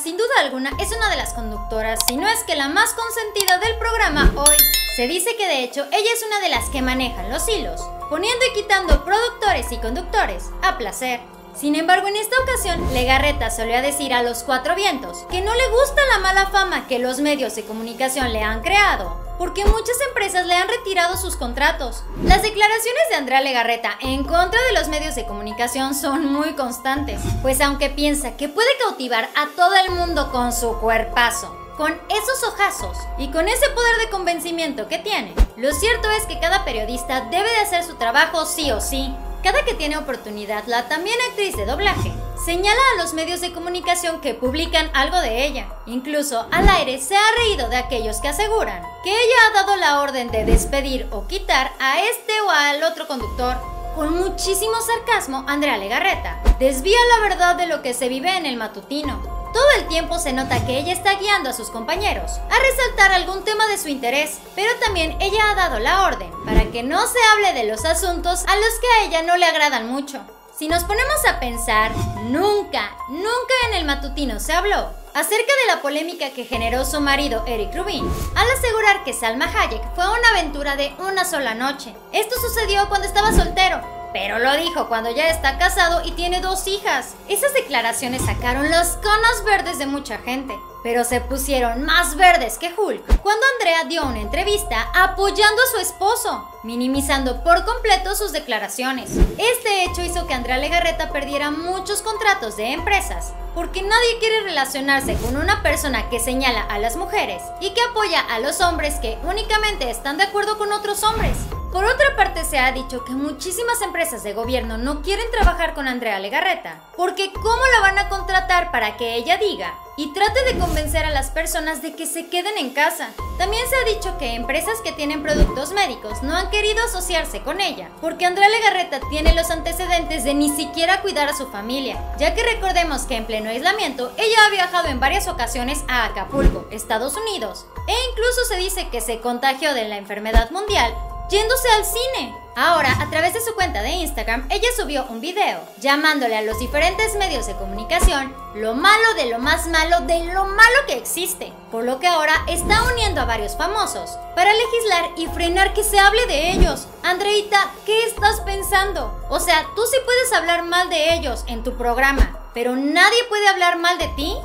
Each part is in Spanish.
Sin duda alguna, es una de las conductoras, si no es que la más consentida del programa hoy. Se dice que de hecho ella es una de las que manejan los hilos, poniendo y quitando productores y conductores a placer. Sin embargo, en esta ocasión, Legarreta solía decir a los cuatro vientos que no le gusta la mala fama que los medios de comunicación le han creado, porque muchas empresas le han retirado sus contratos. Las declaraciones de Andrea Legarreta en contra de los medios de comunicación son muy constantes, pues aunque piensa que puede cautivar a todo el mundo con su cuerpazo, con esos ojazos y con ese poder de convencimiento que tiene, lo cierto es que cada periodista debe de hacer su trabajo sí o sí, cada que tiene oportunidad, la también actriz de doblaje señala a los medios de comunicación que publican algo de ella. Incluso al aire se ha reído de aquellos que aseguran que ella ha dado la orden de despedir o quitar a este o al otro conductor. Con muchísimo sarcasmo, Andrea Legarreta desvía la verdad de lo que se vive en el matutino todo el tiempo se nota que ella está guiando a sus compañeros a resaltar algún tema de su interés, pero también ella ha dado la orden para que no se hable de los asuntos a los que a ella no le agradan mucho. Si nos ponemos a pensar, nunca, nunca en el matutino se habló acerca de la polémica que generó su marido Eric Rubin al asegurar que Salma Hayek fue una aventura de una sola noche. Esto sucedió cuando estaba soltero, pero lo dijo cuando ya está casado y tiene dos hijas. Esas declaraciones sacaron las conas verdes de mucha gente, pero se pusieron más verdes que Hulk cuando Andrea dio una entrevista apoyando a su esposo, minimizando por completo sus declaraciones. Este hecho hizo que Andrea Legarreta perdiera muchos contratos de empresas, porque nadie quiere relacionarse con una persona que señala a las mujeres y que apoya a los hombres que únicamente están de acuerdo con otros hombres. Por otra parte, se ha dicho que muchísimas empresas de gobierno no quieren trabajar con Andrea Legarreta, porque ¿cómo la van a contratar para que ella diga y trate de convencer a las personas de que se queden en casa? También se ha dicho que empresas que tienen productos médicos no han querido asociarse con ella, porque Andrea Legarreta tiene los antecedentes de ni siquiera cuidar a su familia, ya que recordemos que en pleno aislamiento ella ha viajado en varias ocasiones a Acapulco, Estados Unidos, e incluso se dice que se contagió de la enfermedad mundial yéndose al cine. Ahora, a través de su cuenta de Instagram, ella subió un video llamándole a los diferentes medios de comunicación lo malo de lo más malo de lo malo que existe, por lo que ahora está uniendo a varios famosos para legislar y frenar que se hable de ellos. Andreita, ¿qué estás pensando? O sea, tú sí puedes hablar mal de ellos en tu programa, pero nadie puede hablar mal de ti.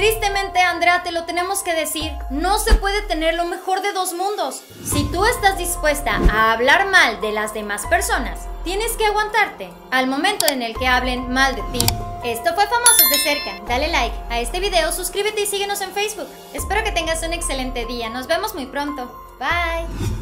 Tristemente, Andrea, te lo tenemos que decir, no se puede tener lo mejor de dos mundos. Si tú estás dispuesta a hablar mal de las demás personas, tienes que aguantarte al momento en el que hablen mal de ti. Esto fue Famosos de Cerca. Dale like a este video, suscríbete y síguenos en Facebook. Espero que tengas un excelente día. Nos vemos muy pronto. Bye.